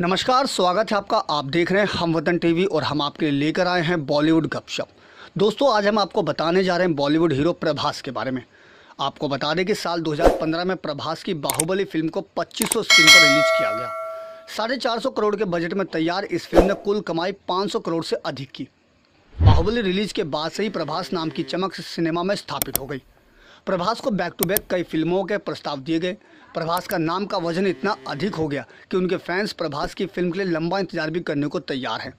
नमस्कार, स्वागत है आपका। आप देख रहे हैं हम वतन टीवी और हम आपके लिए लेकर आए हैं बॉलीवुड गपशप। दोस्तों, आज हम आपको बताने जा रहे हैं बॉलीवुड हीरो प्रभास के बारे में। आपको बता दें कि साल 2015 में प्रभास की बाहुबली फ़िल्म को 2500 स्क्रीन पर रिलीज़ किया गया। साढ़े चार करोड़ के बजट में तैयार इस फ़िल्म ने कुल कमाई 500 करोड़ से अधिक की। बाहुबली रिलीज़ के बाद से ही प्रभास नाम की चमक सिनेमा में स्थापित हो गई। प्रभास को बैक टू बैक कई फ़िल्मों के प्रस्ताव दिए गए। प्रभास का नाम का वज़न इतना अधिक हो गया कि उनके फैंस प्रभास की फ़िल्म के लिए लंबा इंतज़ार भी करने को तैयार हैं।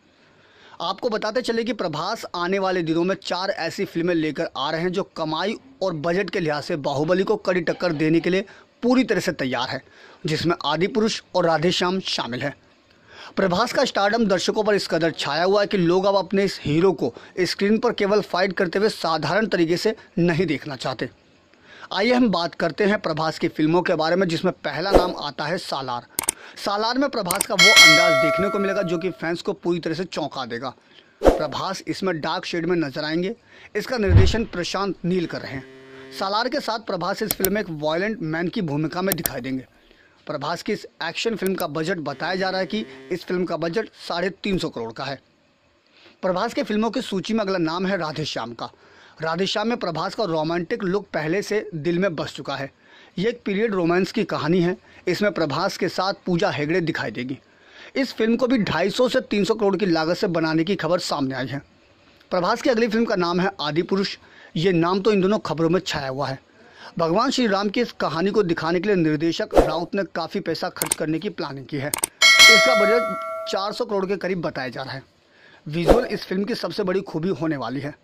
आपको बताते चले कि प्रभास आने वाले दिनों में चार ऐसी फ़िल्में लेकर आ रहे हैं जो कमाई और बजट के लिहाज से बाहुबली को कड़ी टक्कर देने के लिए पूरी तरह से तैयार है, जिसमें आदि पुरुष और राधेश्याम शामिल हैं। प्रभास का स्टारडम दर्शकों पर इस कदर छाया हुआ है कि लोग अब अपने इस हीरो को स्क्रीन पर केवल फाइट करते हुए साधारण तरीके से नहीं देखना चाहते। आइए हम बात करते हैं प्रभास की फ़िल्मों के बारे में, जिसमें पहला नाम आता है सालार। सालार में प्रभास का वो अंदाज देखने को मिलेगा जो कि फैंस को पूरी तरह से चौंका देगा। प्रभास इसमें डार्क शेड में नज़र आएँगे। इसका निर्देशन प्रशांत नील कर रहे हैं। सालार के साथ प्रभास इस फ़िल्म में एक वायलेंट मैन की भूमिका में दिखाई देंगे। प्रभास की इस एक्शन फ़िल्म का बजट बताया जा रहा है कि इस फ़िल्म का बजट साढ़े तीन सौ करोड़ का है। प्रभास के फ़िल्मों की सूची में अगला नाम है राधेश्याम का। राधेश्याम में प्रभास का रोमांटिक लुक पहले से दिल में बस चुका है। ये एक पीरियड रोमांस की कहानी है। इसमें प्रभास के साथ पूजा हेगड़े दिखाई देगी। इस फ़िल्म को भी 250 से 300 करोड़ की लागत से बनाने की खबर सामने आई है। प्रभास की अगली फ़िल्म का नाम है आदि पुरुष। ये नाम तो इन दोनों खबरों में छाया हुआ है। भगवान श्री राम की इस कहानी को दिखाने के लिए निर्देशक राउत ने काफ़ी पैसा खर्च करने की प्लानिंग की है। इसका बजट 400 करोड़ के करीब बताया जा रहा है। विजुअल इस फ़िल्म की सबसे बड़ी खूबी होने वाली है।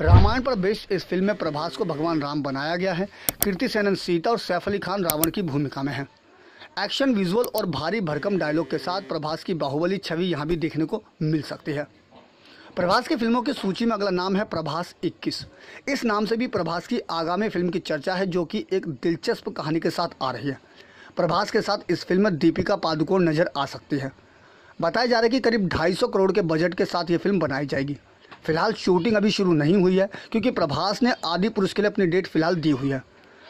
रामायण पर बेस्ड इस फ़िल्म में प्रभास को भगवान राम बनाया गया है। कीर्ति सेनन सीता और सैफ अली खान रावण की भूमिका में है। एक्शन, विजुअल और भारी भरकम डायलॉग के साथ प्रभास की बाहुबली छवि यहाँ भी देखने को मिल सकती है। प्रभास की फ़िल्मों की सूची में अगला नाम है प्रभास 21 इस नाम से भी प्रभास की आगामी फ़िल्म की चर्चा है, जो कि एक दिलचस्प कहानी के साथ आ रही है। प्रभास के साथ इस फ़िल्म में दीपिका पादुकोण नज़र आ सकती है। बताया जा रहा है कि करीब 250 करोड़ के बजट के साथ ये फ़िल्म बनाई जाएगी। फ़िलहाल शूटिंग अभी शुरू नहीं हुई है, क्योंकि प्रभास ने आदि पुरुष के लिए अपनी डेट फ़िलहाल दी हुई है।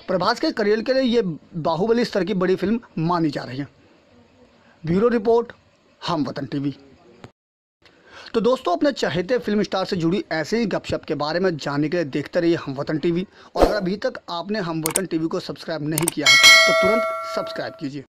प्रभास के करियर के लिए ये बाहुबली स्तर की बड़ी फ़िल्म मानी जा रही है। ब्यूरो रिपोर्ट हम वतन टीवी। तो दोस्तों, अपने चहेते फ़िल्म स्टार से जुड़ी ऐसे ही गपशप के बारे में जानने के लिए देखते रहिए हम वतन टीवी। और अगर अभी तक आपने हम वतन टीवी को सब्सक्राइब नहीं किया है तो तुरंत सब्सक्राइब कीजिए।